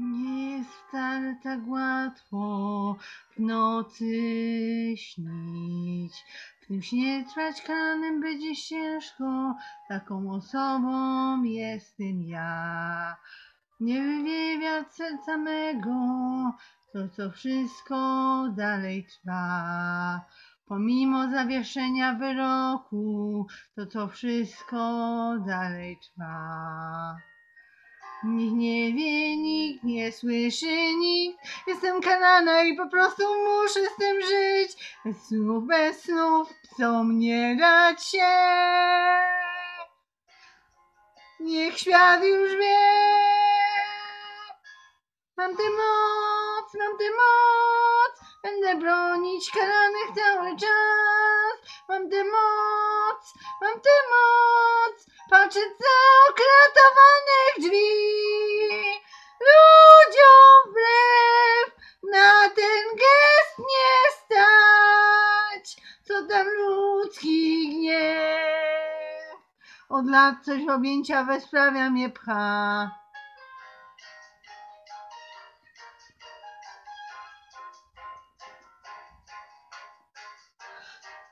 Nie jest wcale tak łatwo w nocy śnić. W tym śnie trwać karanym będzie ciężko, taką osobą jestem ja. Nie wywieje wiatr serca mego, to co wszystko dalej trwa. Pomimo zawieszenia wyroku, to co wszystko dalej trwa. Nikt nie wie, nikt nie słyszy, nikt. Jestem kanana i po prostu muszę z tym żyć. Bez snów, bez snów, co mnie dać się. Niech świat już wie. Mam tę moc, mam tę moc. Będę bronić karanych cały czas. Mam tę moc, mam tę moc. Patrzę za okratowanych drzwi. Ludziom wbrew na ten gest nie stać. Co tam ludzki gniew? Od lat coś objęcia bezprawia mnie pcha.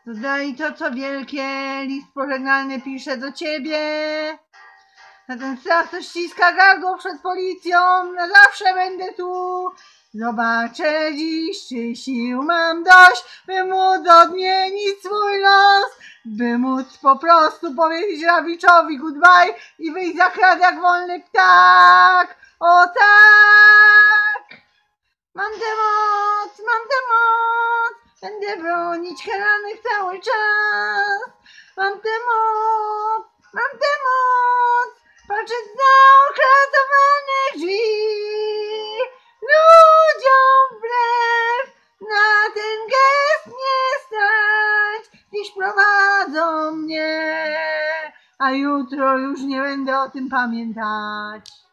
Dodaj to, co wielkie, list pożegnalny piszę do ciebie. Na ten strach, co ściska gardło przed policją, na zawsze będę tu. Zobaczę dziś, czy sił mam dość, by móc odmienić swój los. By móc po prostu powiedzieć Rawiczowi goodbye i wyjść za krat jak wolny ptak. Będę bronić karanych cały czas. Mam tę moc, mam tę moc. Patrzeć za okratowanych drzwi. Ludziom wbrew na ten gest nie stać. Dziś prowadzą mnie, a jutro już nie będę o tym pamiętać.